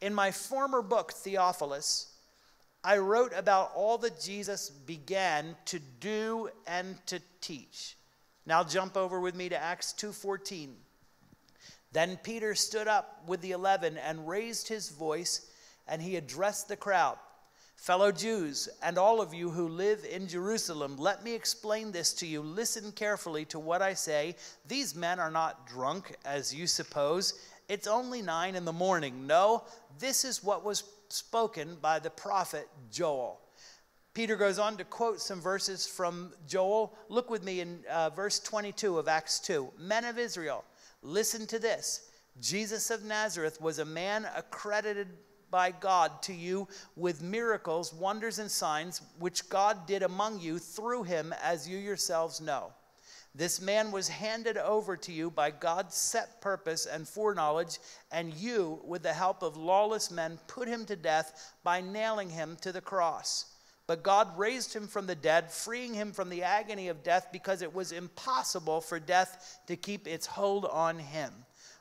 In my former book, Theophilus, I wrote about all that Jesus began to do and to teach. Now jump over with me to Acts 2:14. Then Peter stood up with the 11 and raised his voice and he addressed the crowd. Fellow Jews, and all of you who live in Jerusalem, let me explain this to you. Listen carefully to what I say. These men are not drunk, as you suppose. It's only nine in the morning. No, this is what was spoken by the prophet Joel. Peter goes on to quote some verses from Joel. Look with me in uh, verse 22 of Acts 2. Men of Israel, listen to this. Jesus of Nazareth was a man accredited by God to you with miracles, wonders, and signs, which God did among you through him, as you yourselves know. This man was handed over to you by God's set purpose and foreknowledge, and you, with the help of lawless men, put him to death by nailing him to the cross. But God raised him from the dead, freeing him from the agony of death because it was impossible for death to keep its hold on him.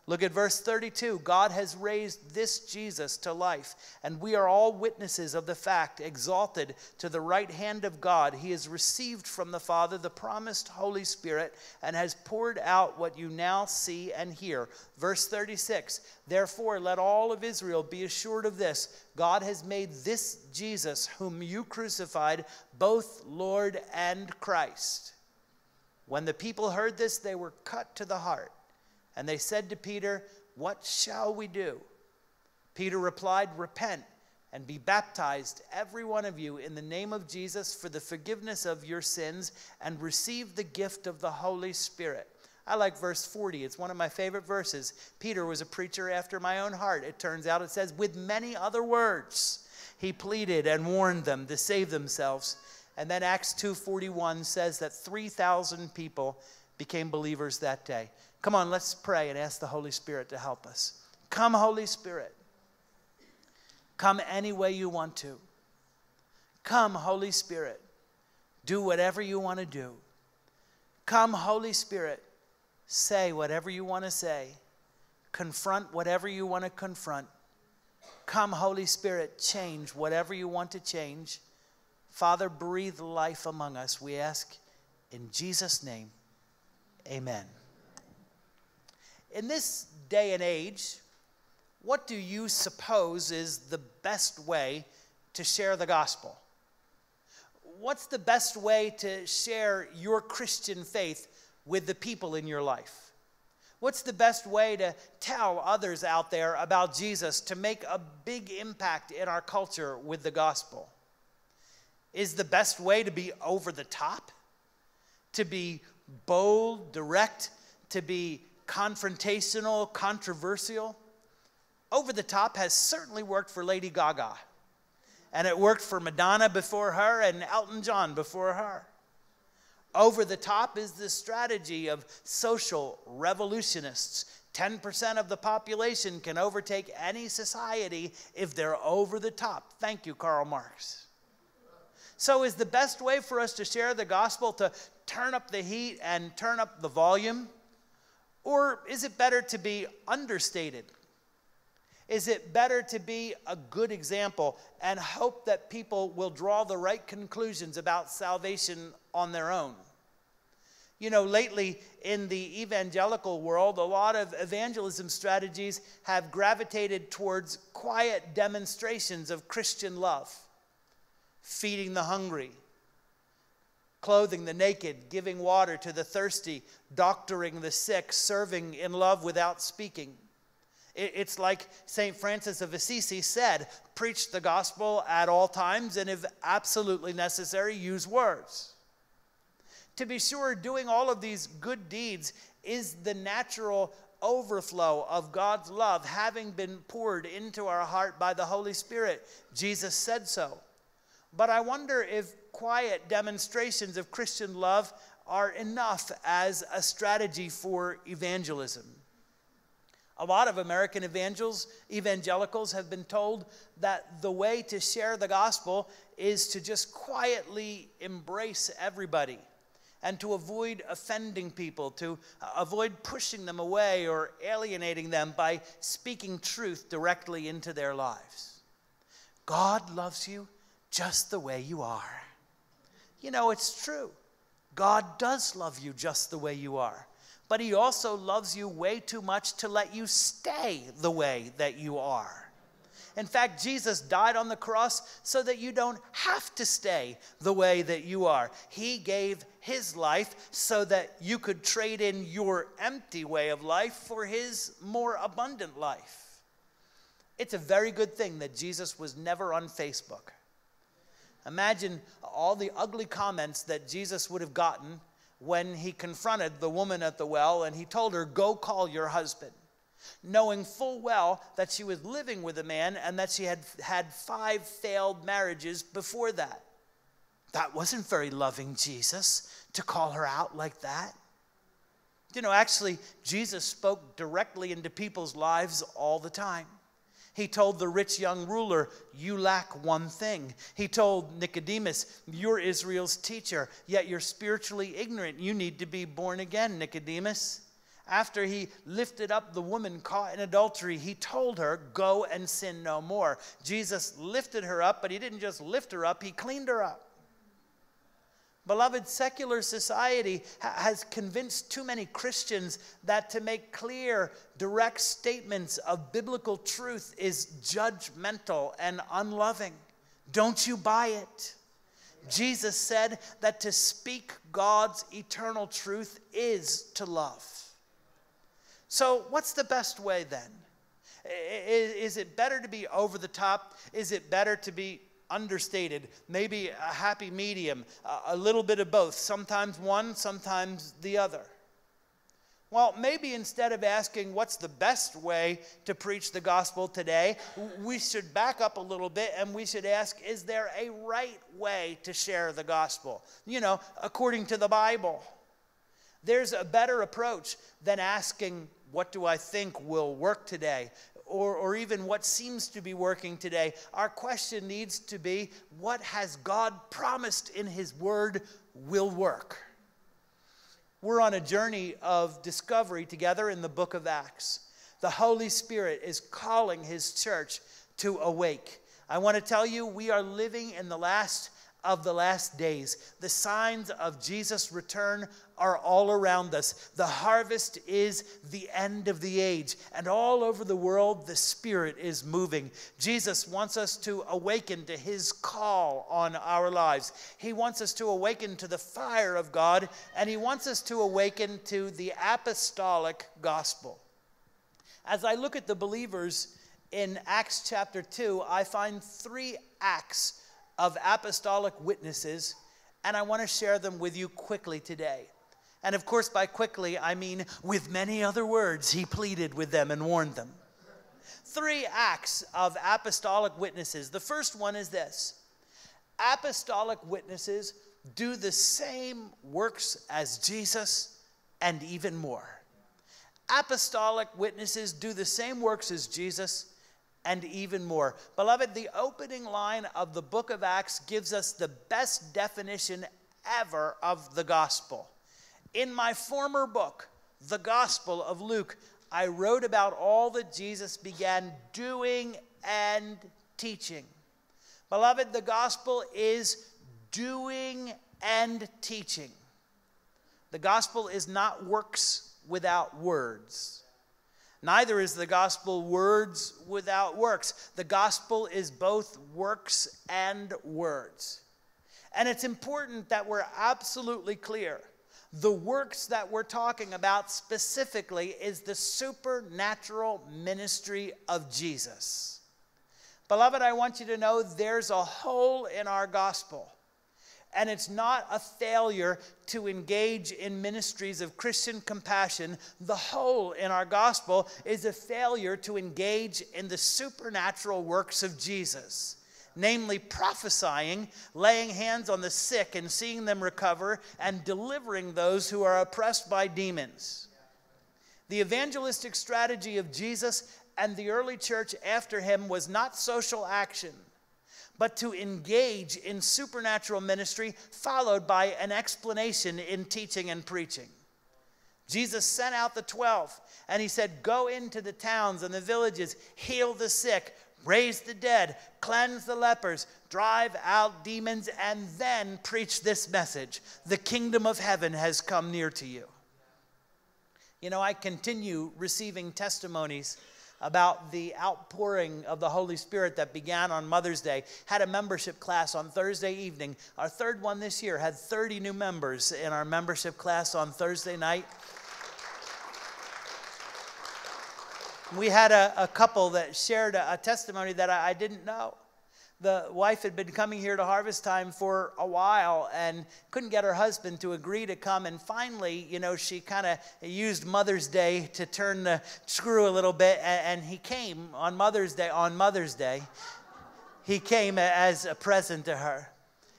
Look at verse 32. God has raised this Jesus to life, and we are all witnesses of the fact, exalted to the right hand of God. He has received from the Father the promised Holy Spirit and has poured out what you now see and hear. Verse 36 Therefore, let all of Israel be assured of this God has made this Jesus, whom you crucified, both Lord and Christ. When the people heard this, they were cut to the heart and they said to Peter, What shall we do? Peter replied, Repent and be baptized, every one of you, in the name of Jesus for the forgiveness of your sins, and receive the gift of the Holy Spirit. I like verse 40. It's one of my favorite verses. Peter was a preacher after my own heart. It turns out it says, with many other words, he pleaded and warned them to save themselves. And then Acts 2:41 says that 3,000 people became believers that day. Come on, let's pray and ask the Holy Spirit to help us. Come, Holy Spirit. Come any way you want to. Come, Holy Spirit. Do whatever you want to do. Come, Holy Spirit. Say whatever you want to say. Confront whatever you want to confront. Come, Holy Spirit, change whatever you want to change. Father, breathe life among us, we ask in Jesus' name. Amen. In this day and age, what do you suppose is the best way to share the gospel? What's the best way to share your Christian faith with the people in your life? What's the best way to tell others out there about Jesus to make a big impact in our culture with the gospel? Is the best way to be over the top? To be bold, direct, to be confrontational, controversial. Over the top has certainly worked for Lady Gaga. And it worked for Madonna before her and Elton John before her. Over the top is the strategy of social revolutionists. 10% of the population can overtake any society if they're over the top. Thank you, Karl Marx. So, is the best way for us to share the gospel to turn up the heat and turn up the volume? Or is it better to be understated? Is it better to be a good example and hope that people will draw the right conclusions about salvation on their own? You know, lately in the evangelical world, a lot of evangelism strategies have gravitated towards quiet demonstrations of Christian love, feeding the hungry, clothing the naked, giving water to the thirsty, doctoring the sick, serving in love without speaking. It's like St. Francis of Assisi said preach the gospel at all times, and if absolutely necessary, use words. To be sure, doing all of these good deeds is the natural overflow of God's love having been poured into our heart by the Holy Spirit. Jesus said so. But I wonder if quiet demonstrations of Christian love are enough as a strategy for evangelism. A lot of American evangels, evangelicals have been told that the way to share the gospel is to just quietly embrace everybody and to avoid offending people, to avoid pushing them away or alienating them by speaking truth directly into their lives. God loves you just the way you are. You know, it's true. God does love you just the way you are, but He also loves you way too much to let you stay the way that you are. In fact, Jesus died on the cross so that you don't have to stay the way that you are. He gave his life so that you could trade in your empty way of life for his more abundant life. It's a very good thing that Jesus was never on Facebook. Imagine all the ugly comments that Jesus would have gotten when he confronted the woman at the well and he told her, Go call your husband knowing full well that she was living with a man and that she had had five failed marriages before that. That wasn't very loving, Jesus, to call her out like that. You know, actually, Jesus spoke directly into people's lives all the time. He told the rich young ruler, You lack one thing. He told Nicodemus, You're Israel's teacher, yet you're spiritually ignorant. You need to be born again, Nicodemus after he lifted up the woman caught in adultery, he told her, Go and sin no more. Jesus lifted her up, but he didn't just lift her up, he cleaned her up. Beloved, secular society has convinced too many Christians that to make clear, direct statements of biblical truth is judgmental and unloving. Don't you buy it? Jesus said that to speak God's eternal truth is to love. So, what's the best way then? Is, it better to be over the top? Is it better to be understated? Maybe a happy medium, a little bit of both, sometimes one, sometimes the other. Well, maybe instead of asking what's the best way to preach the gospel today, we should back up a little bit and we should ask is there a right way to share the gospel? You know, according to the Bible. There's a better approach than asking what do I think will work today? Or, or even what seems to be working today. Our question needs to be what has God promised in His Word will work? We're on a journey of discovery together in the book of Acts. The Holy Spirit is calling His church to awake. I want to tell you, we are living in the last of the last days. The signs of Jesus' return are all around us. The harvest is the end of the age, and all over the world, the Spirit is moving. Jesus wants us to awaken to His call on our lives. He wants us to awaken to the fire of God, and He wants us to awaken to the apostolic gospel. As I look at the believers in Acts chapter 2, I find three acts of apostolic witnesses, and I want to share them with you quickly today. And of course, by quickly, I mean with many other words, he pleaded with them and warned them. Three acts of apostolic witnesses. The first one is this apostolic witnesses do the same works as Jesus and even more. Apostolic witnesses do the same works as Jesus and even more. Beloved, the opening line of the book of Acts gives us the best definition ever of the gospel. In my former book, The Gospel of Luke, I wrote about all that Jesus began doing and teaching. Beloved, the gospel is doing and teaching. The gospel is not works without words. Neither is the gospel words without works. The gospel is both works and words. And it's important that we're absolutely clear the works that we're talking about specifically is the supernatural ministry of Jesus. Beloved, I want you to know there's a hole in our gospel. And it's not a failure to engage in ministries of Christian compassion. The hole in our gospel is a failure to engage in the supernatural works of Jesus namely prophesying, laying hands on the sick and seeing them recover, and delivering those who are oppressed by demons. The evangelistic strategy of Jesus and the early church after him was not social action, but to engage in supernatural ministry, followed by an explanation in teaching and preaching. Jesus sent out the 12 and he said, Go into the towns and the villages, heal the sick, raise the dead, cleanse the lepers, drive out demons, and then preach this message The kingdom of heaven has come near to you. You know, I continue receiving testimonies about the outpouring of the Holy Spirit that began on Mother's Day. Had a membership class on Thursday evening. Our third one this year had 30 new members in our membership class on Thursday night. We had a, a couple that shared a, a testimony that I, I didn't know. The wife had been coming here to harvest time for a while and couldn't get her husband to agree to come. And finally you know she kind of used mother's day to turn the screw a little bit and, and, he came on mother's day on mother's day he came as a present to her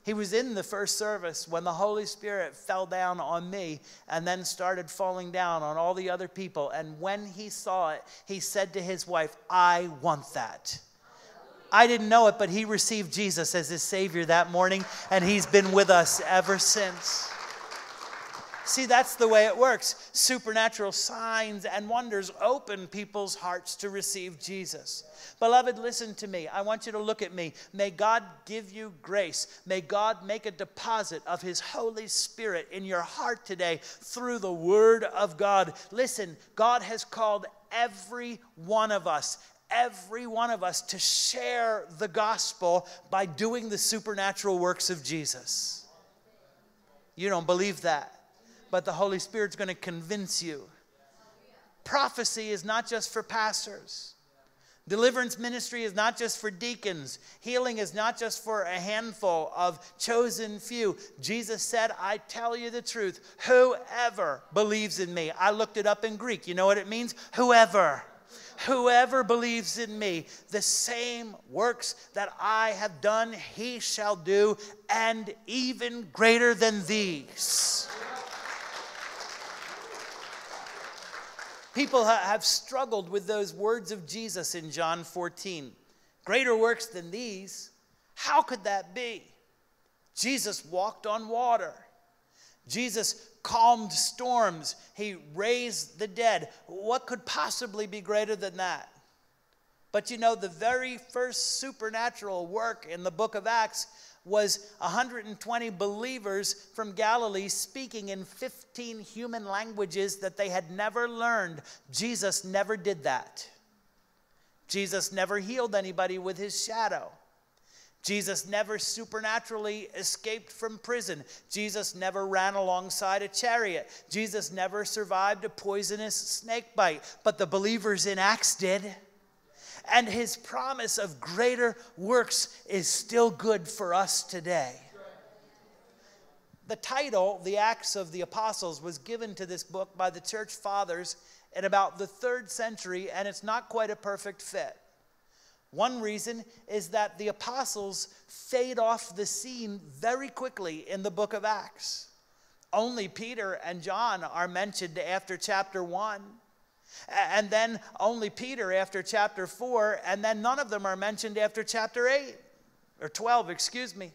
he was in the first service when the holy spirit fell down on me and then started falling down on all the other people and when he saw it he said to his wife i want that I didn't know it, but he received Jesus as his Savior that morning, and he's been with us ever since. See, that's the way it works. Supernatural signs and wonders open people's hearts to receive Jesus. Beloved, listen to me. I want you to look at me. May God give you grace. May God make a deposit of His Holy Spirit in your heart today through the Word of God. Listen, God has called every one of us every one of us to share the gospel by doing the supernatural works of Jesus. You don't believe that, but the Holy Spirit's going to convince you. Prophecy is not just for pastors. Deliverance ministry is not just for deacons. Healing is not just for a handful of chosen few. Jesus said, I tell you the truth. Whoever believes in me. I looked it up in Greek. You know what it means? Whoever. Whoever believes in me, the same works that I have done, he shall do, and even greater than these. People have struggled with those words of Jesus in John 14. Greater works than these. How could that be? Jesus walked on water. Jesus calmed storms, he raised the dead. What could possibly be greater than that? But you know, the very first supernatural work in the book of Acts was 120 believers from Galilee speaking in 15 human languages that they had never learned. Jesus never did that. Jesus never healed anybody with his shadow. Jesus never supernaturally escaped from prison. Jesus never ran alongside a chariot. Jesus never survived a poisonous snake bite. But the believers in Acts did. And his promise of greater works is still good for us today. The title, The Acts of the Apostles, was given to this book by the church fathers in about the third century, and it's not quite a perfect fit. One reason is that the apostles fade off the scene very quickly in the book of Acts. Only Peter and John are mentioned after chapter 1. And then only Peter after chapter 4. And then none of them are mentioned after chapter 8 or 12, excuse me.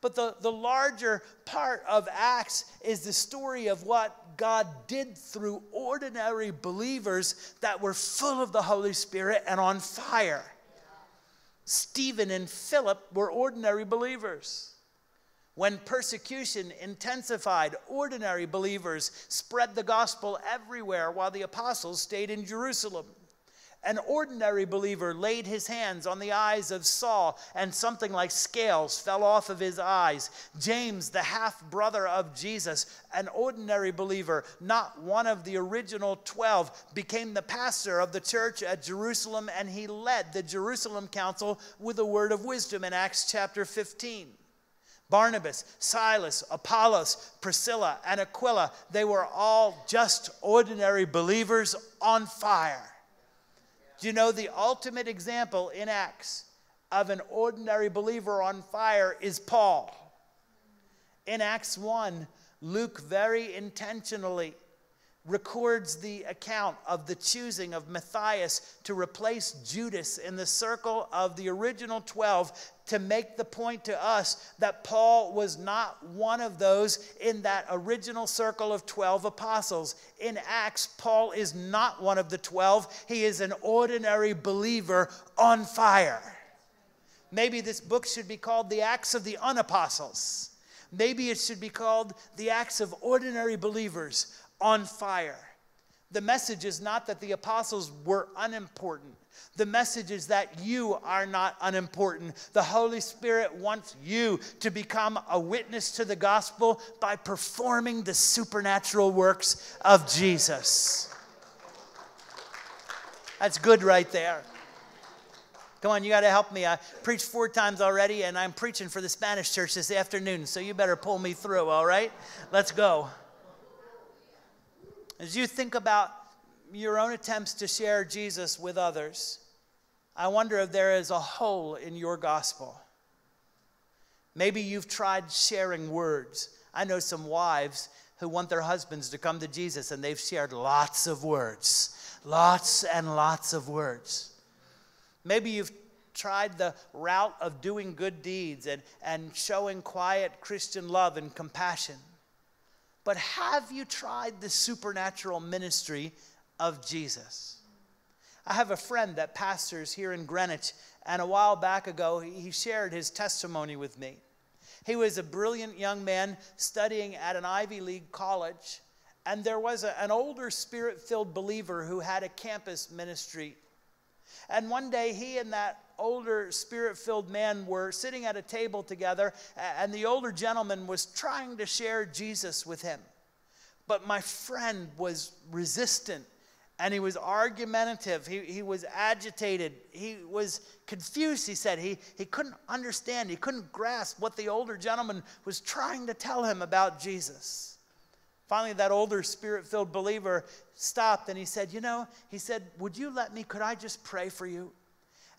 But the, the larger part of Acts is the story of what God did through ordinary believers that were full of the Holy Spirit and on fire. Stephen and Philip were ordinary believers. When persecution intensified, ordinary believers spread the gospel everywhere while the apostles stayed in Jerusalem. An ordinary believer laid his hands on the eyes of Saul, and something like scales fell off of his eyes. James, the half brother of Jesus, an ordinary believer, not one of the original 12, became the pastor of the church at Jerusalem, and he led the Jerusalem council with a word of wisdom in Acts chapter 15. Barnabas, Silas, Apollos, Priscilla, and Aquila, they were all just ordinary believers on fire. Do you know the ultimate example in Acts of an ordinary believer on fire is Paul? In Acts 1, Luke very intentionally records the account of the choosing of Matthias to replace Judas in the circle of the original 12 to make the point to us that Paul was not one of those in that original circle of 12 apostles. In Acts, Paul is not one of the 12, he is an ordinary believer on fire. Maybe this book should be called The Acts of the Unapostles. Maybe it should be called The Acts of Ordinary Believers on Fire. The message is not that the apostles were unimportant. The message is that you are not unimportant. The Holy Spirit wants you to become a witness to the gospel by performing the supernatural works of Jesus. That's good right there. Come on, you got to help me. I preached four times already, and I'm preaching for the Spanish church this afternoon, so you better pull me through, all right? Let's go. As you think about your own attempts to share Jesus with others, I wonder if there is a hole in your gospel. Maybe you've tried sharing words. I know some wives who want their husbands to come to Jesus, and they've shared lots of words, lots and lots of words. Maybe you've tried the route of doing good deeds and, and showing quiet Christian love and compassion. But have you tried the supernatural ministry of Jesus? I have a friend that pastors here in Greenwich, and a while back ago, he shared his testimony with me. He was a brilliant young man studying at an Ivy League college, and there was a, an older spirit filled believer who had a campus ministry and one day, he and that older spirit filled man were sitting at a table together, and the older gentleman was trying to share Jesus with him. But my friend was resistant and he was argumentative. He, he was agitated. He was confused, he said. He, he couldn't understand, he couldn't grasp what the older gentleman was trying to tell him about Jesus. Finally, that older spirit filled believer stopped and he said, You know, he said, Would you let me? Could I just pray for you?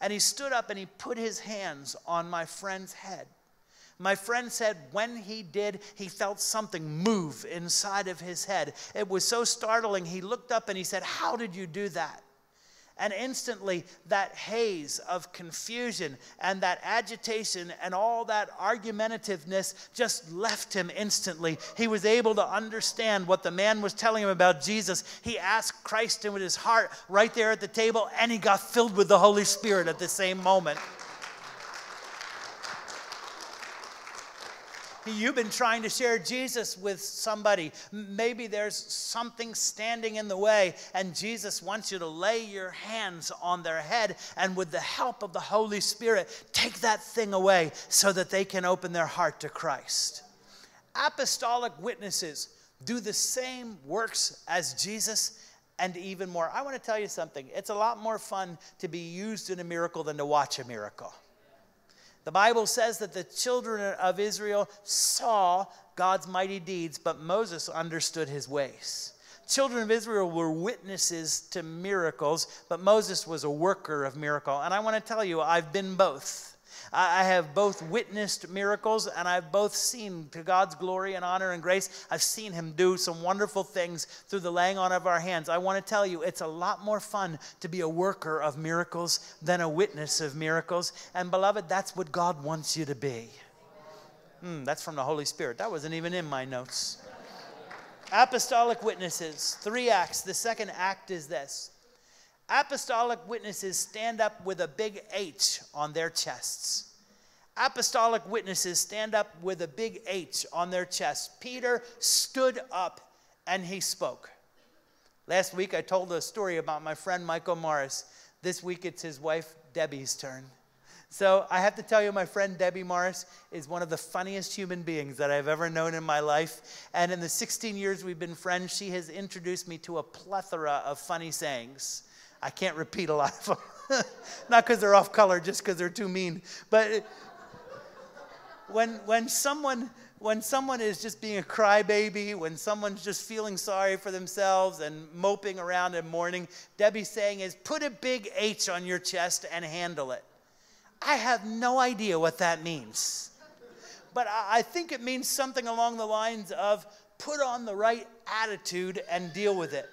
And he stood up and he put his hands on my friend's head. My friend said when he did, he felt something move inside of his head. It was so startling. He looked up and he said, How did you do that? And instantly, that haze of confusion and that agitation and all that argumentativeness just left him instantly. He was able to understand what the man was telling him about Jesus. He asked Christ into his heart right there at the table, and he got filled with the Holy Spirit at the same moment. You've been trying to share Jesus with somebody. Maybe there's something standing in the way, and Jesus wants you to lay your hands on their head and, with the help of the Holy Spirit, take that thing away so that they can open their heart to Christ. Apostolic witnesses do the same works as Jesus and even more. I want to tell you something. It's a lot more fun to be used in a miracle than to watch a miracle. The Bible says that the children of Israel saw God's mighty deeds, but Moses understood his ways. Children of Israel were witnesses to miracles, but Moses was a worker of miracle. And I want to tell you, I've been both. I have both witnessed miracles and I've both seen, to God's glory and honor and grace, I've seen Him do some wonderful things through the laying on of our hands. I want to tell you, it's a lot more fun to be a worker of miracles than a witness of miracles. And beloved, that's what God wants you to be. Mm, that's from the Holy Spirit. That wasn't even in my notes. Apostolic witnesses, three acts. The second act is this Apostolic witnesses stand up with a big H on their chests. Apostolic witnesses stand up with a big H on their chests. Peter stood up and he spoke. Last week I told a story about my friend Michael Morris. This week it's his wife Debbie's turn. So I have to tell you, my friend Debbie Morris is one of the funniest human beings that I've ever known in my life. And in the 16 years we've been friends, she has introduced me to a plethora of funny sayings. I can't repeat a lot of them. Not because they're off color, just because they're too mean. But when, when, someone, when someone is just being a crybaby, when someone's just feeling sorry for themselves and moping around and mourning, Debbie's saying is put a big H on your chest and handle it. I have no idea what that means. But I think it means something along the lines of put on the right attitude and deal with it.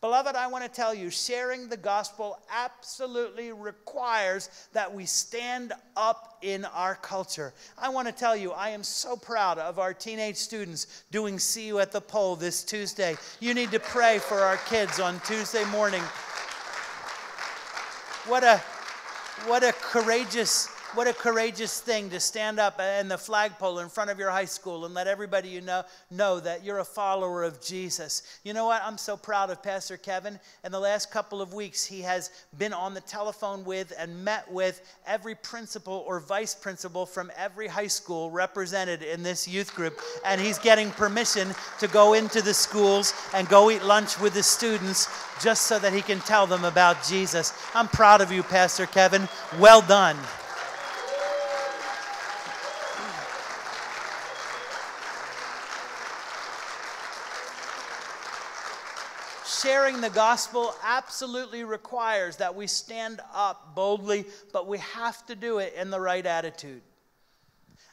Beloved, I want to tell you, sharing the gospel absolutely requires that we stand up in our culture. I want to tell you, I am so proud of our teenage students doing See You at the Pole this Tuesday. You need to pray for our kids on Tuesday morning. What a, what a courageous what a courageous thing to stand up in the flagpole in front of your high school and let everybody you know know that you're a follower of Jesus. You know what? I'm so proud of Pastor Kevin. In the last couple of weeks, he has been on the telephone with and met with every principal or vice principal from every high school represented in this youth group. And he's getting permission to go into the schools and go eat lunch with the students just so that he can tell them about Jesus. I'm proud of you, Pastor Kevin. Well done. Sharing the gospel absolutely requires that we stand up boldly, but we have to do it in the right attitude.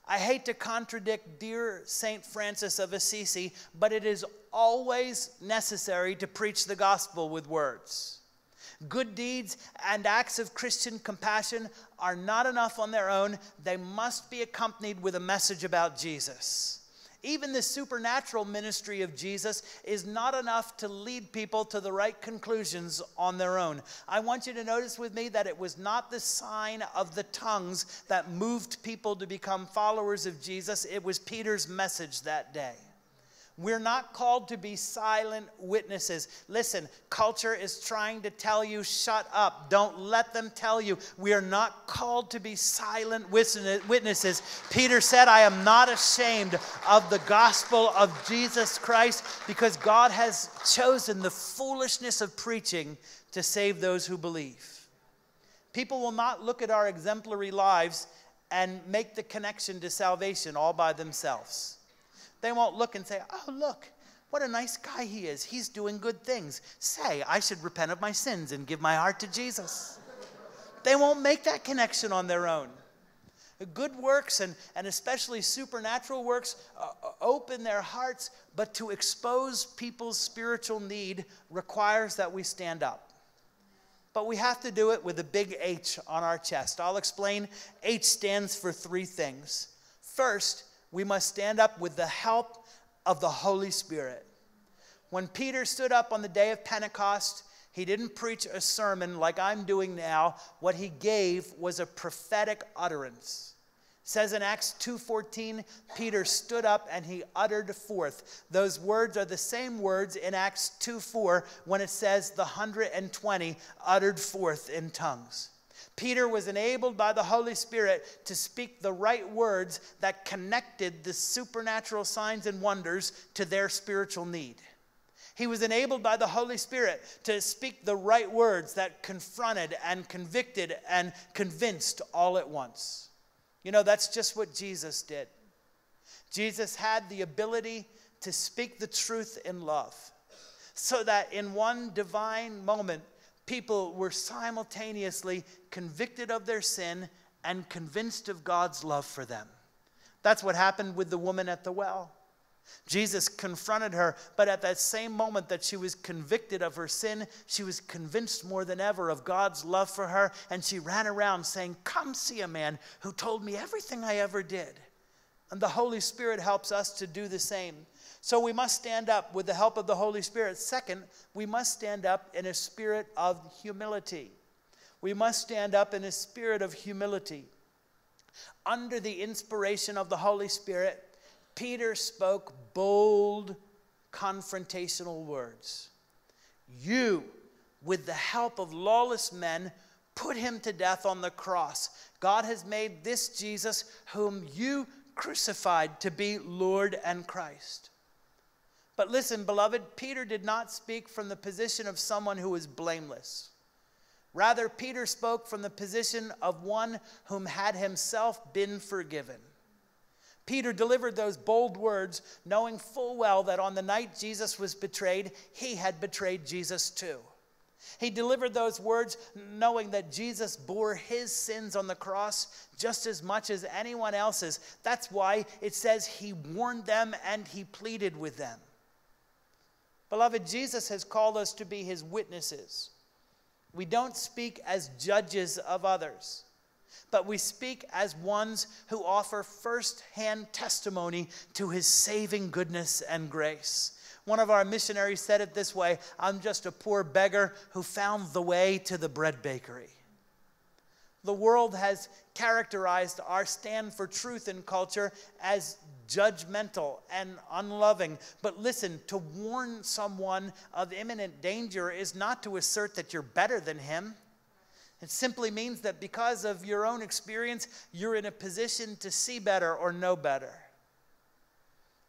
I hate to contradict dear St. Francis of Assisi, but it is always necessary to preach the gospel with words. Good deeds and acts of Christian compassion are not enough on their own, they must be accompanied with a message about Jesus. Even the supernatural ministry of Jesus is not enough to lead people to the right conclusions on their own. I want you to notice with me that it was not the sign of the tongues that moved people to become followers of Jesus, it was Peter's message that day. We're not called to be silent witnesses. Listen, culture is trying to tell you, shut up. Don't let them tell you. We are not called to be silent witnesses. Peter said, I am not ashamed of the gospel of Jesus Christ because God has chosen the foolishness of preaching to save those who believe. People will not look at our exemplary lives and make the connection to salvation all by themselves. They won't look and say, oh, look, what a nice guy he is. He's doing good things. Say, I should repent of my sins and give my heart to Jesus. They won't make that connection on their own. Good works and, and especially supernatural works uh, uh, open their hearts, but to expose people's spiritual need requires that we stand up. But we have to do it with a big H on our chest. I'll explain. H stands for three things. First, we must stand up with the help of the Holy Spirit. When Peter stood up on the day of Pentecost, he didn't preach a sermon like I'm doing now. What he gave was a prophetic utterance. It says in Acts 2:14, Peter stood up and he uttered forth. Those words are the same words in Acts 2:4 when it says the 120 uttered forth in tongues. Peter was enabled by the Holy Spirit to speak the right words that connected the supernatural signs and wonders to their spiritual need. He was enabled by the Holy Spirit to speak the right words that confronted and convicted and convinced all at once. You know, that's just what Jesus did. Jesus had the ability to speak the truth in love, so that in one divine moment, people were simultaneously convicted of their sin and convinced of God's love for them. That's what happened with the woman at the well. Jesus confronted her, but at that same moment that she was convicted of her sin, she was convinced more than ever of God's love for her, and she ran around saying, Come see a man who told me everything I ever did. And the Holy Spirit helps us to do the same. So we must stand up with the help of the Holy Spirit. Second, we must stand up in a spirit of humility. We must stand up in a spirit of humility. Under the inspiration of the Holy Spirit, Peter spoke bold, confrontational words. You, with the help of lawless men, put him to death on the cross. God has made this Jesus, whom you crucified, to be Lord and Christ. But listen, beloved, Peter did not speak from the position of someone who was blameless. Rather, Peter spoke from the position of one whom had himself been forgiven. Peter delivered those bold words, knowing full well that on the night Jesus was betrayed, he had betrayed Jesus too. He delivered those words knowing that Jesus bore his sins on the cross just as much as anyone else's. That's why it says he warned them and he pleaded with them. Beloved, Jesus has called us to be his witnesses. We don't speak as judges of others, but we speak as ones who offer first hand testimony to his saving goodness and grace. One of our missionaries said it this way I'm just a poor beggar who found the way to the bread bakery. The world has characterized our stand for truth in culture as judgmental and unloving. But listen, to warn someone of imminent danger is not to assert that you're better than him. It simply means that because of your own experience, you're in a position to see better or know better.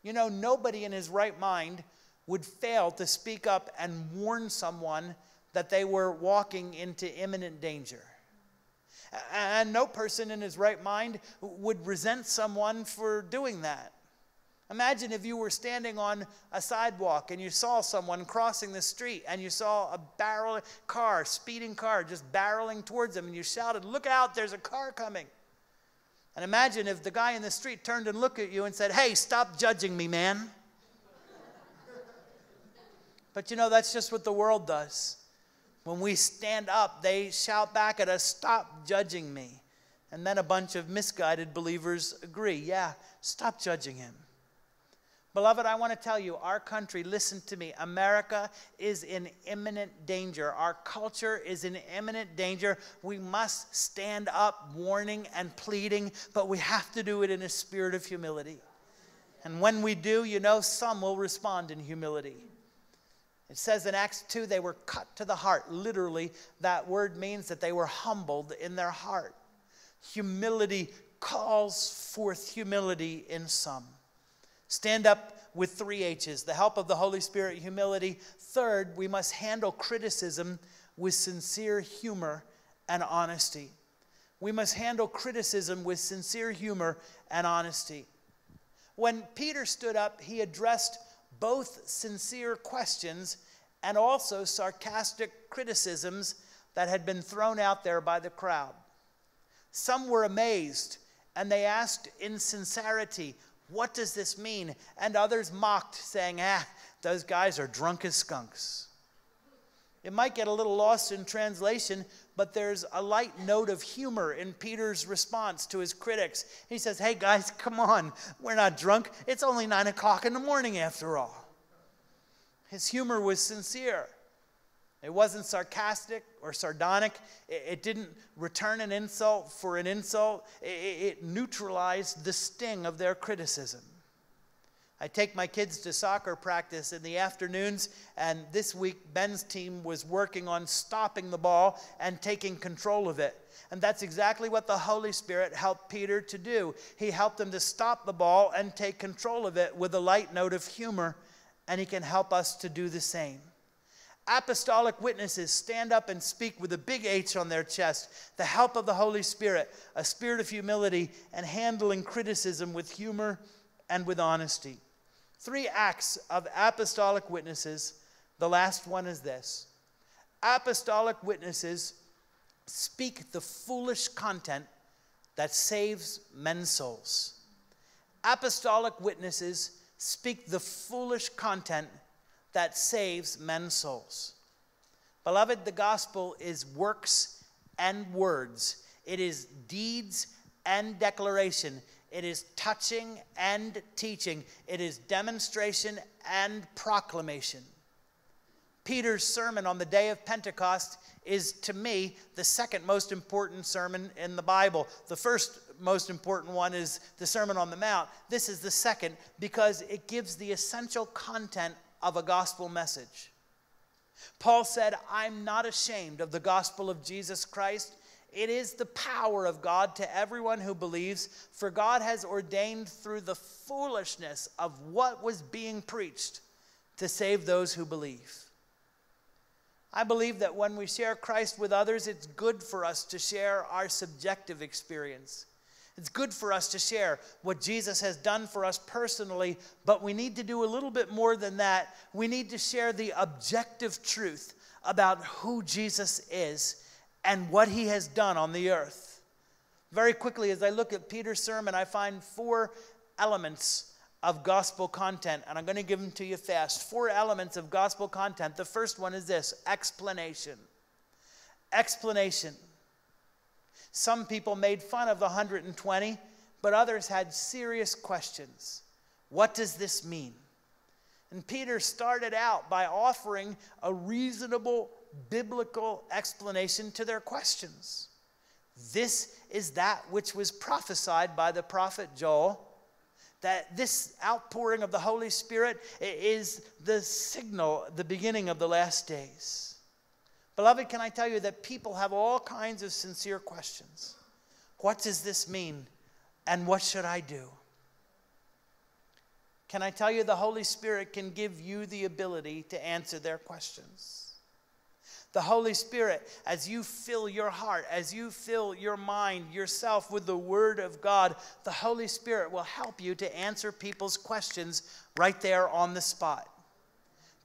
You know, nobody in his right mind would fail to speak up and warn someone that they were walking into imminent danger. And no person in his right mind would resent someone for doing that. Imagine if you were standing on a sidewalk and you saw someone crossing the street and you saw a barrel car, speeding car, just barreling towards them, and you shouted, Look out, there's a car coming. And imagine if the guy in the street turned and looked at you and said, Hey, stop judging me, man. but you know, that's just what the world does. When we stand up, they shout back at us, Stop judging me. And then a bunch of misguided believers agree, Yeah, stop judging him. Beloved, I want to tell you, our country, listen to me, America is in imminent danger. Our culture is in imminent danger. We must stand up warning and pleading, but we have to do it in a spirit of humility. And when we do, you know, some will respond in humility. It says in Acts 2, they were cut to the heart. Literally, that word means that they were humbled in their heart. Humility calls forth humility in some. Stand up with three H's the help of the Holy Spirit, humility. Third, we must handle criticism with sincere humor and honesty. We must handle criticism with sincere humor and honesty. When Peter stood up, he addressed both sincere questions and also sarcastic criticisms that had been thrown out there by the crowd. Some were amazed and they asked in sincerity, what does this mean? And others mocked, saying, Ah, those guys are drunk as skunks. It might get a little lost in translation, but there's a light note of humor in Peter's response to his critics. He says, Hey guys, come on. We're not drunk. It's only nine o'clock in the morning after all. His humor was sincere. It wasn't sarcastic or sardonic. It, didn't return an insult for an insult. It neutralized the sting of their criticism. I take my kids to soccer practice in the afternoons, and this week Ben's team was working on stopping the ball and taking control of it. And that's exactly what the Holy Spirit helped Peter to do. He helped him to stop the ball and take control of it with a light note of humor, and he can help us to do the same. Apostolic witnesses stand up and speak with a big H on their chest, the help of the Holy Spirit, a spirit of humility, and handling criticism with humor and with honesty. Three acts of apostolic witnesses. The last one is this Apostolic witnesses speak the foolish content that saves men's souls. Apostolic witnesses speak the foolish content that saves men's souls. Beloved, the gospel is works and words, it is deeds and declaration, it is touching and teaching, it is demonstration and proclamation. Peter's sermon on the day of Pentecost is, to me, the second most important sermon in the Bible. The first most important one is the Sermon on the Mount. This is the second because it gives the essential content of a gospel message. Paul said, I'm not ashamed of the gospel of Jesus Christ. It is the power of God to everyone who believes, for God has ordained through the foolishness of what was being preached to save those who believe. I believe that when we share Christ with others, it's good for us to share our subjective experience. It's good for us to share what Jesus has done for us personally, but we need to do a little bit more than that. We need to share the objective truth about who Jesus is and what he has done on the earth. Very quickly, as I look at Peter's sermon, I find four elements of gospel content, and I'm going to give them to you fast. Four elements of gospel content. The first one is this explanation. Explanation. Some people made fun of the 120, but others had serious questions. What does this mean? And Peter started out by offering a reasonable biblical explanation to their questions. This is that which was prophesied by the prophet Joel that this outpouring of the Holy Spirit is the signal, the beginning of the last days. Beloved, can I tell you that people have all kinds of sincere questions? What does this mean? And what should I do? Can I tell you the Holy Spirit can give you the ability to answer their questions? The Holy Spirit, as you fill your heart, as you fill your mind, yourself with the Word of God, the Holy Spirit will help you to answer people's questions right there on the spot.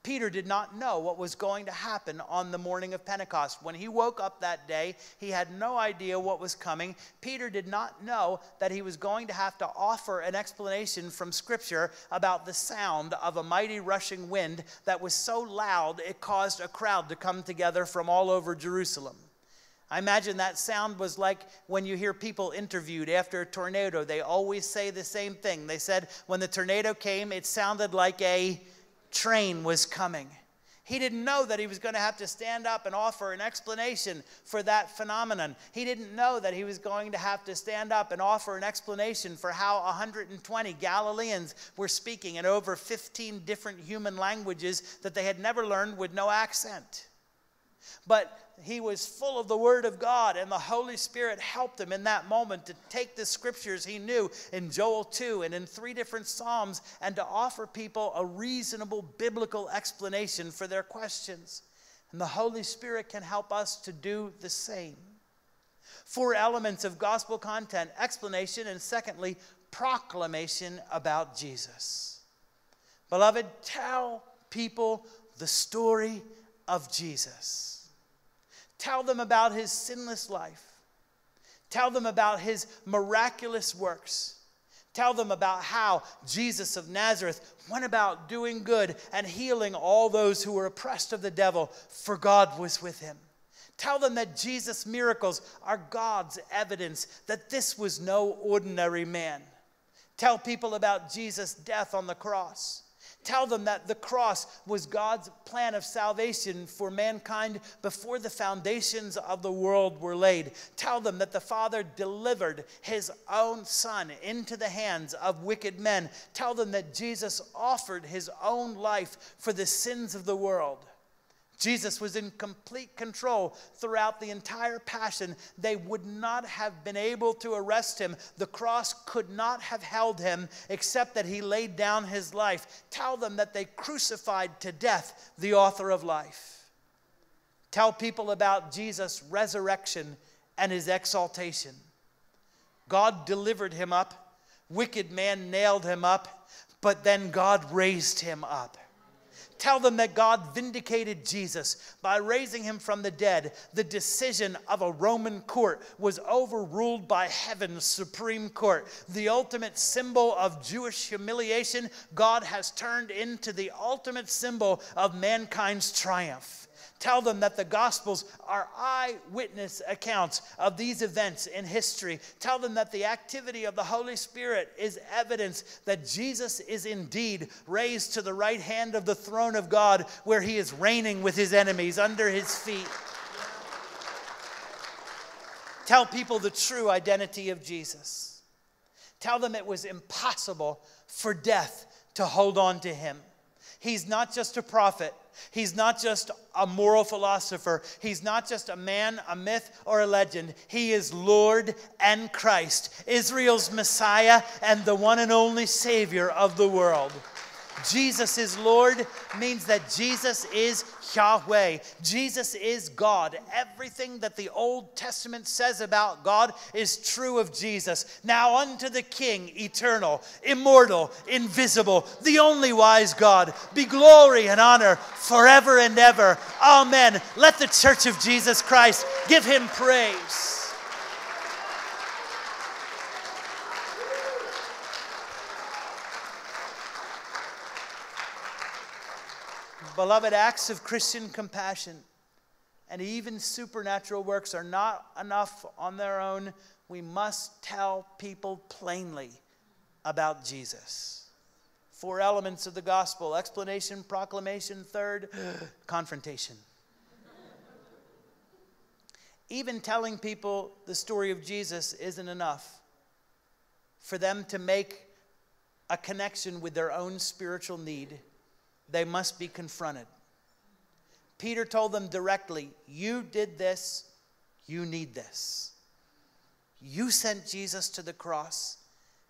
Peter did not know what was going to happen on the morning of Pentecost. When he woke up that day, he had no idea what was coming. Peter did not know that he was going to have to offer an explanation from Scripture about the sound of a mighty rushing wind that was so loud it caused a crowd to come together from all over Jerusalem. I imagine that sound was like when you hear people interviewed after a tornado. They always say the same thing. They said when the tornado came, it sounded like a train was coming. He didn't know that he was going to have to stand up and offer an explanation for that phenomenon. He didn't know that he was going to have to stand up and offer an explanation for how 120 Galileans were speaking in over 15 different human languages that they had never learned with no accent. But he was full of the Word of God, and the Holy Spirit helped him in that moment to take the scriptures he knew in Joel 2 and in three different Psalms and to offer people a reasonable biblical explanation for their questions. And the Holy Spirit can help us to do the same. Four elements of gospel content explanation, and secondly, proclamation about Jesus. Beloved, tell people the story of Jesus. Tell them about his sinless life. Tell them about his miraculous works. Tell them about how Jesus of Nazareth went about doing good and healing all those who were oppressed of the devil, for God was with him. Tell them that Jesus' miracles are God's evidence that this was no ordinary man. Tell people about Jesus' death on the cross. Tell them that the cross was God's plan of salvation for mankind before the foundations of the world were laid. Tell them that the Father delivered his own Son into the hands of wicked men. Tell them that Jesus offered his own life for the sins of the world. Jesus was in complete control throughout the entire passion. They would not have been able to arrest him. The cross could not have held him except that he laid down his life. Tell them that they crucified to death the author of life. Tell people about Jesus' resurrection and his exaltation. God delivered him up, wicked man nailed him up, but then God raised him up. Tell them that God vindicated Jesus by raising him from the dead. The decision of a Roman court was overruled by heaven's supreme court. The ultimate symbol of Jewish humiliation, God has turned into the ultimate symbol of mankind's triumph. Tell them that the Gospels are eyewitness accounts of these events in history. Tell them that the activity of the Holy Spirit is evidence that Jesus is indeed raised to the right hand of the throne of God, where he is reigning with his enemies under his feet. Tell people the true identity of Jesus. Tell them it was impossible for death to hold on to him. He's not just a prophet, He's not just a moral philosopher. He's not just a man, a myth, or a legend. He is Lord and Christ, Israel's Messiah and the one and only Savior of the world. Jesus is Lord means that Jesus is Yahweh. Jesus is God. Everything that the Old Testament says about God is true of Jesus. Now unto the King, eternal, immortal, invisible, the only wise God, be glory and honor forever and ever. Amen. Let the church of Jesus Christ give him praise. Beloved, acts of Christian compassion and even supernatural works are not enough on their own. We must tell people plainly about Jesus. Four elements of the gospel explanation, proclamation, third, confrontation. even telling people the story of Jesus isn't enough for them to make a connection with their own spiritual need. They must be confronted. Peter told them directly, You did this, you need this. You sent Jesus to the cross,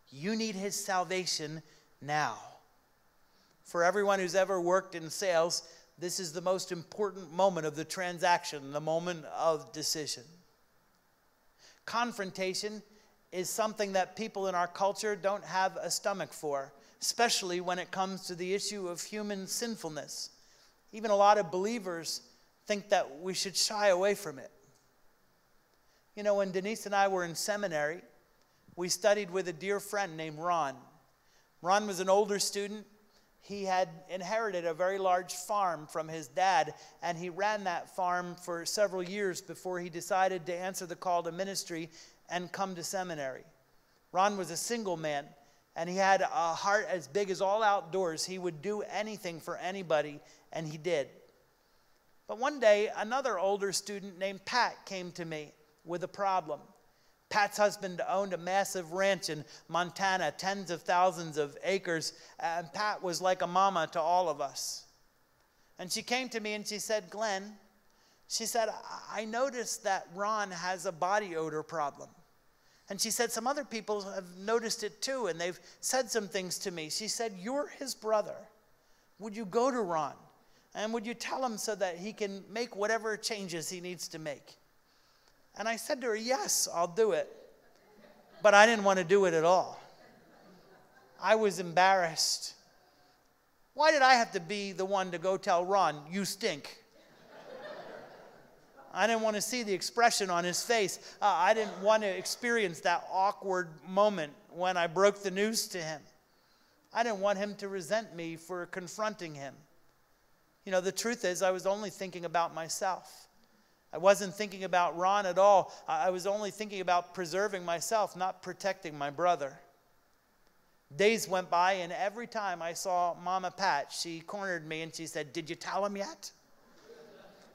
you need his salvation now. For everyone who's ever worked in sales, this is the most important moment of the transaction, the moment of decision. Confrontation is something that people in our culture don't have a stomach for, especially when it comes to the issue of human sinfulness. Even a lot of believers think that we should shy away from it. You know, when Denise and I were in seminary, we studied with a dear friend named Ron. Ron was an older student. He had inherited a very large farm from his dad, and he ran that farm for several years before he decided to answer the call to ministry and come to seminary. Ron was a single man, and he had a heart as big as all outdoors. He would do anything for anybody, and he did. But one day, another older student named Pat came to me with a problem. Pat's husband owned a massive ranch in Montana, tens of thousands of acres, and Pat was like a mama to all of us. And she came to me and she said, Glenn, she said, I noticed that Ron has a body odor problem. And she said, Some other people have noticed it too, and they've said some things to me. She said, You're his brother. Would you go to Ron? And would you tell him so that he can make whatever changes he needs to make? And I said to her, Yes, I'll do it. But I didn't want to do it at all. I was embarrassed. Why did I have to be the one to go tell Ron, You stink? I didn't want to see the expression on his face. Uh, I didn't want to experience that awkward moment when I broke the news to him. I didn't want him to resent me for confronting him. You know, the truth is, I was only thinking about myself. I wasn't thinking about Ron at all. I was only thinking about preserving myself, not protecting my brother. Days went by, and every time I saw Mama Pat, she cornered me and she said, Did you tell him yet?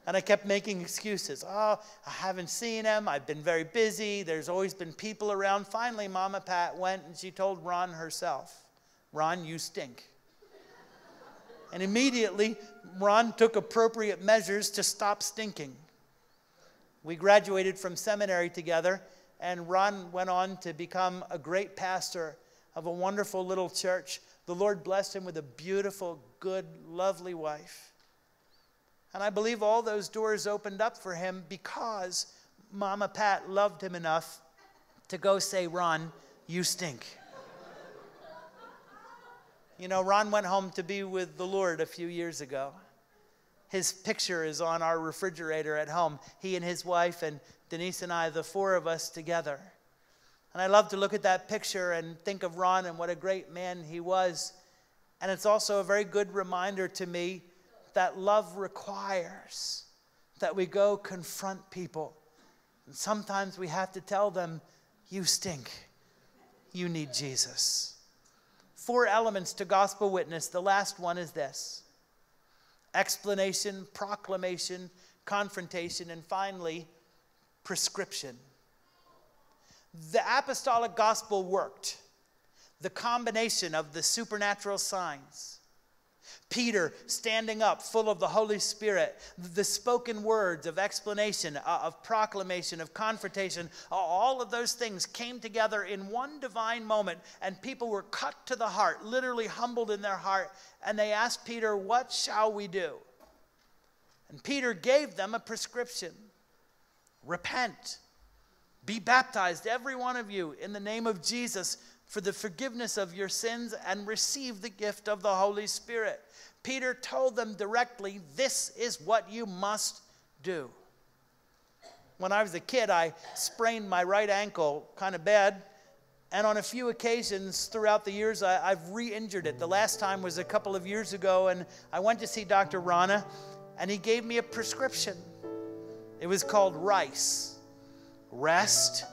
And I kept making excuses. Oh, I haven't seen him. I've been very busy. There's always been people around. Finally, Mama Pat went and she told Ron herself, Ron, you stink. And immediately, Ron took appropriate measures to stop stinking. We graduated from seminary together, and Ron went on to become a great pastor of a wonderful little church. The Lord blessed him with a beautiful, good, lovely wife. And I believe all those doors opened up for him because Mama Pat loved him enough to go say, Ron, you stink. you know, Ron went home to be with the Lord a few years ago. His picture is on our refrigerator at home. He and his wife, and Denise and I, the four of us together. And I love to look at that picture and think of Ron and what a great man he was. And it's also a very good reminder to me that love requires that we go confront people. And sometimes we have to tell them, You stink. You need Jesus. Four elements to gospel witness. The last one is this explanation, proclamation, confrontation, and finally, prescription. The apostolic gospel worked. The combination of the supernatural signs Peter standing up, full of the Holy Spirit, the spoken words of explanation, uh, of proclamation, of confrontation, all of those things came together in one divine moment, and people were cut to the heart, literally humbled in their heart, and they asked Peter, What shall we do? And Peter gave them a prescription repent, be baptized, every one of you, in the name of Jesus for the forgiveness of your sins and receive the gift of the Holy Spirit. Peter told them directly, This is what you must do. When I was a kid, I sprained my right ankle kind of bad, And on a few occasions throughout the years, I, have re injured it. The last time was a couple of years ago, and I went to see Dr. Rana, and he gave me a prescription. It was called RICE rest,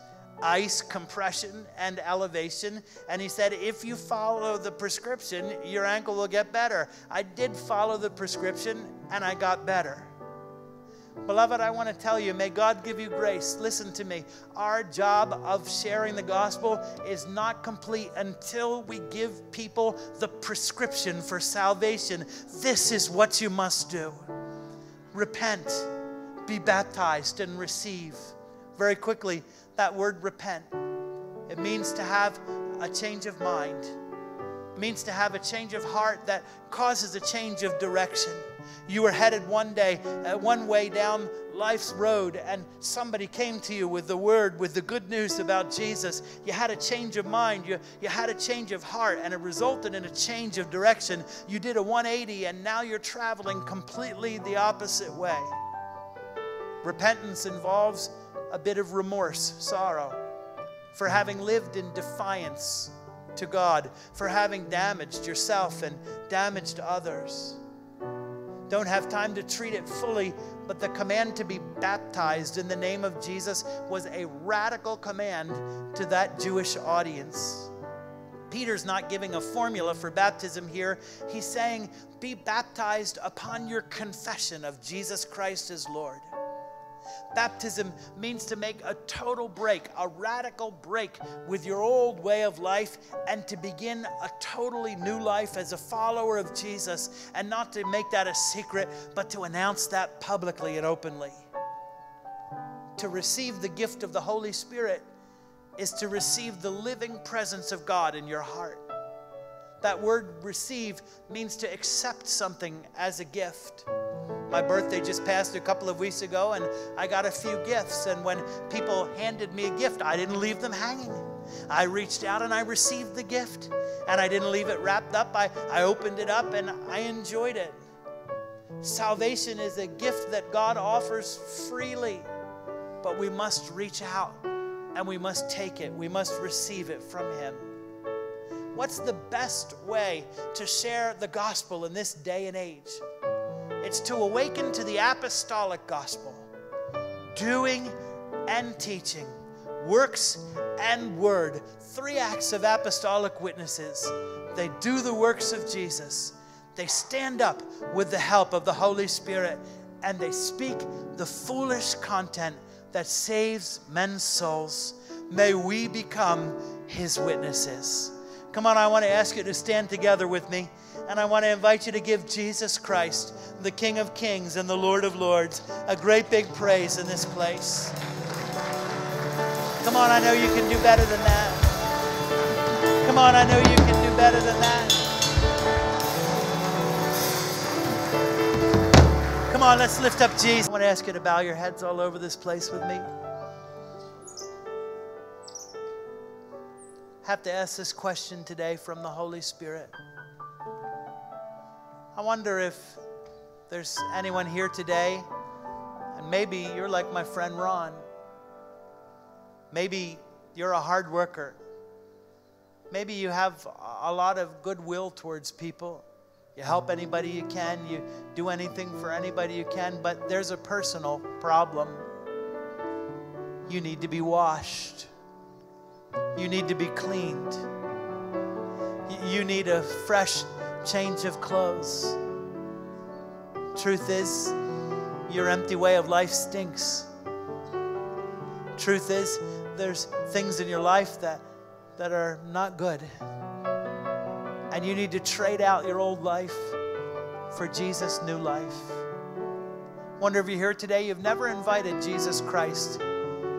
ice compression, and elevation. And he said, if you follow the prescription, your ankle will get better. I did follow the prescription, and I got better. Beloved, I want to tell you, may God give you grace. Listen to me. Our job of sharing the gospel is not complete until we give people the prescription for salvation. This is what you must do repent, be baptized, and receive. Very quickly, that word repent. It means to have a change of mind. It means to have a change of heart that causes a change of direction. You were headed one day, uh, one way down life's road, and somebody came to you with the word, with the good news about Jesus. You had a change of mind, you, you had a change of heart, and it resulted in a change of direction. You did a 180, and now you're traveling completely the opposite way. Repentance involves a bit of remorse, sorrow, for having lived in defiance to God, for having damaged yourself and damaged others don't have time to treat it fully, but the command to be baptized in the name of Jesus was a radical command to that Jewish audience. Peter's not giving a formula for baptism here. He's saying, Be baptized upon your confession of Jesus Christ as Lord. Baptism means to make a total break, a radical break with your old way of life and to begin a totally new life as a follower of Jesus and not to make that a secret, but to announce that publicly and openly. To receive the gift of the Holy Spirit is to receive the living presence of God in your heart. That word receive means to accept something as a gift. My birthday just passed a couple of weeks ago, and I got a few gifts. And when people handed me a gift, I didn't leave them hanging. I reached out and I received the gift, and I didn't leave it wrapped up. I, I opened it up and I enjoyed it. Salvation is a gift that God offers freely, but we must reach out and we must take it, we must receive it from Him. What's the best way to share the gospel in this day and age? It's to awaken to the apostolic gospel, doing and teaching, works and word. Three acts of apostolic witnesses. They do the works of Jesus, they stand up with the help of the Holy Spirit, and they speak the foolish content that saves men's souls. May we become his witnesses. Come on, I want to ask you to stand together with me. And I want to invite you to give Jesus Christ, the King of Kings and the Lord of Lords, a great big praise in this place. Come on, I know you can do better than that. Come on, I know you can do better than that. Come on, let's lift up Jesus. I want to ask you to bow your heads all over this place with me. have to ask this question today from the Holy Spirit. I wonder if there's anyone here today, and maybe you're like my friend Ron. Maybe you're a hard worker. Maybe you have a lot of goodwill towards people. You help anybody you can, you do anything for anybody you can, but there's a personal problem. You need to be washed, you need to be cleaned, you need a fresh change of clothes. Truth is, your empty way of life stinks. Truth is, there's things in your life that, that are not good. And you need to trade out your old life for Jesus' new life. Wonder if you're here today, you've never invited Jesus Christ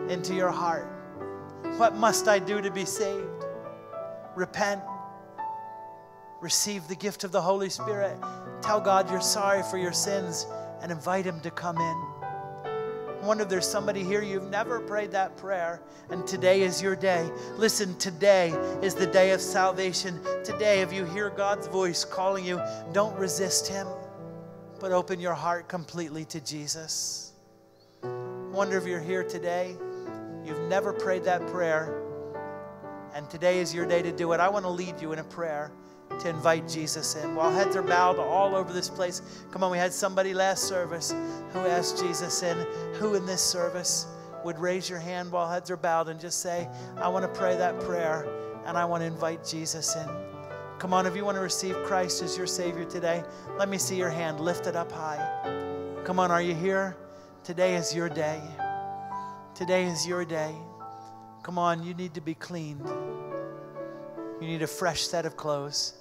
into your heart. What must I do to be saved? Repent receive the gift of the Holy Spirit. Tell God you're sorry for your sins and invite Him to come in. I wonder if there's somebody here you've never prayed that prayer, and today is your day. Listen, today is the day of salvation. Today, if you hear God's voice calling you, don't resist Him, but open your heart completely to Jesus. I wonder if you're here today, you've never prayed that prayer And today is your day to do it. I want to lead you in a prayer to invite Jesus in. While heads are bowed all over this place, come on, we had somebody last service who asked Jesus in. Who in this service would raise your hand while heads are bowed and just say, I want to pray that prayer and I want to invite Jesus in. Come on, if you want to receive Christ as your Savior today, let me see your hand lifted up high. Come on, are you here? Today is your day. Today is your day. Come on, you need to be cleaned. You need a fresh set of clothes,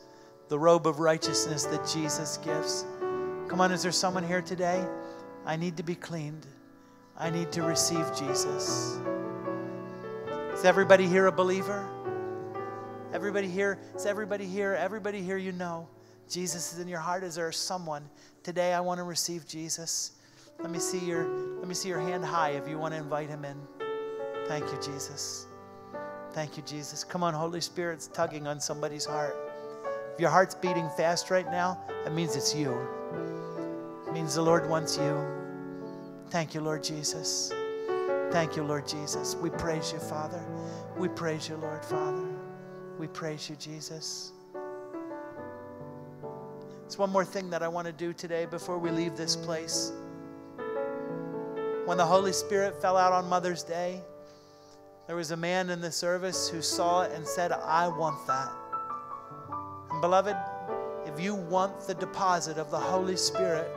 the robe of righteousness that Jesus gives. Come on, is there someone here today? I need to be cleaned. I need to receive Jesus. Is everybody here a believer? Everybody here? Is everybody here? Everybody here you know Jesus is in your heart? Is there someone today I want to receive Jesus? Let me see your let me see your hand high if you want to invite him in. Thank you, Jesus. Thank you, Jesus. Come on, Holy Spirit's tugging on somebody's heart. If your heart's beating fast right now, that means it's you. It means the Lord wants you. Thank you, Lord Jesus. Thank you, Lord Jesus. We praise you, Father. We praise you, Lord, Father. We praise you, Jesus. It's one more thing that I want to do today before we leave this place. When the Holy Spirit fell out on Mother's Day, there was a man in the service who saw it and said, I want that. And beloved, if you want the deposit of the Holy Spirit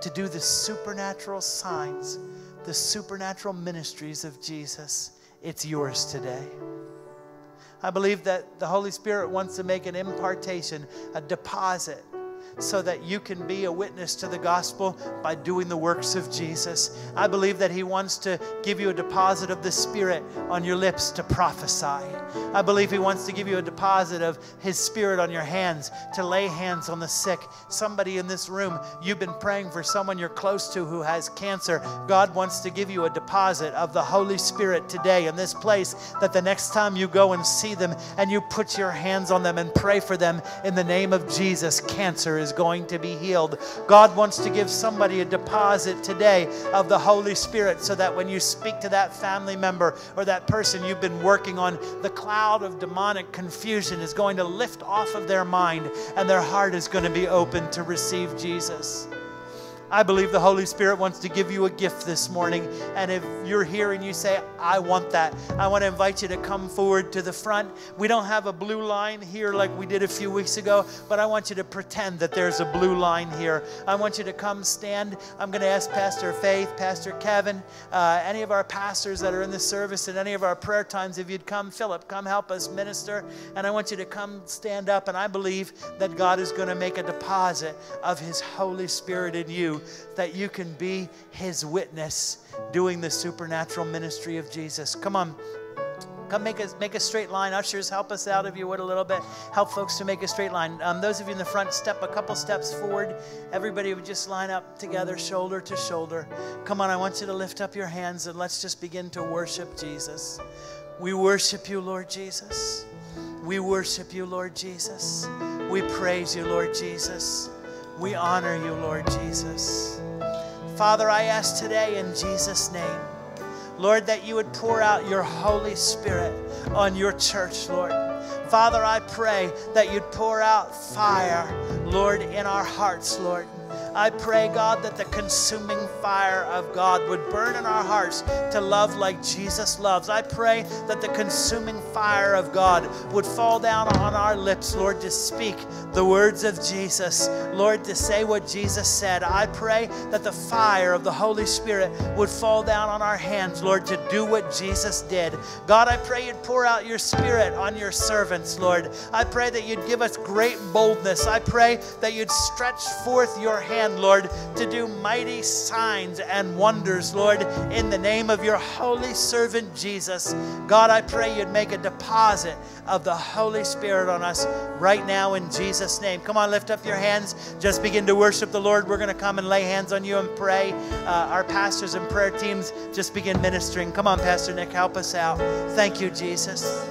to do the supernatural signs, the supernatural ministries of Jesus, it's yours today. I believe that the Holy Spirit wants to make an impartation, a deposit so that you can be a witness to the gospel by doing the works of Jesus. I believe that He wants to give you a deposit of the Spirit on your lips to prophesy. I believe He wants to give you a deposit of His Spirit on your hands to lay hands on the sick. Somebody in this room, you've been praying for someone you're close to who has cancer. God wants to give you a deposit of the Holy Spirit today in this place that the next time you go and see them and you put your hands on them and pray for them in the name of Jesus, cancer is going to be healed. God wants to give somebody a deposit today of the Holy Spirit so that when you speak to that family member or that person you've been working on, the cloud of demonic confusion is going to lift off of their mind and their heart is going to be open to receive Jesus. I believe the Holy Spirit wants to give you a gift this morning. And if you're here and you say, I want that, I want to invite you to come forward to the front. We don't have a blue line here like we did a few weeks ago, but I want you to pretend that there's a blue line here. I want you to come stand. I'm going to ask Pastor Faith, Pastor Kevin, uh, any of our pastors that are in the service and any of our prayer times, if you'd come, Philip, come help us minister. And I want you to come stand up. And I believe that God is going to make a deposit of His Holy Spirit in you that you can be his witness doing the supernatural ministry of Jesus. Come on. Come make a, make a straight line. Ushers, help us out if you would a little bit. Help folks to make a straight line. Um, those of you in the front, step a couple steps forward. Everybody would just line up together, shoulder to shoulder. Come on, I want you to lift up your hands and let's just begin to worship Jesus. We worship you, Lord Jesus. We worship you, Lord Jesus. We praise you, Lord Jesus. We honor you, Lord Jesus. Father, I ask today in Jesus' name, Lord, that you would pour out your Holy Spirit on your church, Lord. Father, I pray that you'd pour out fire, Lord, in our hearts, Lord. I pray, God, that the consuming fire of God would burn in our hearts to love like Jesus loves. I pray that the consuming fire of God would fall down on our lips, Lord, to speak the words of Jesus, Lord, to say what Jesus said. I pray that the fire of the Holy Spirit would fall down on our hands, Lord, to do what Jesus did. God, I pray you'd pour out your spirit on your servants, Lord. I pray that you'd give us great boldness. I pray that you'd stretch forth your hand, Lord, to do mighty signs and wonders, Lord, in the name of your holy servant Jesus. God, I pray you'd make a deposit of the Holy Spirit on us right now in Jesus' name. Come on, lift up your hands. Just begin to worship the Lord. We're going to come and lay hands on you and pray. Uh, our pastors and prayer teams just begin ministering. Come on, Pastor Nick, help us out. Thank you, Jesus.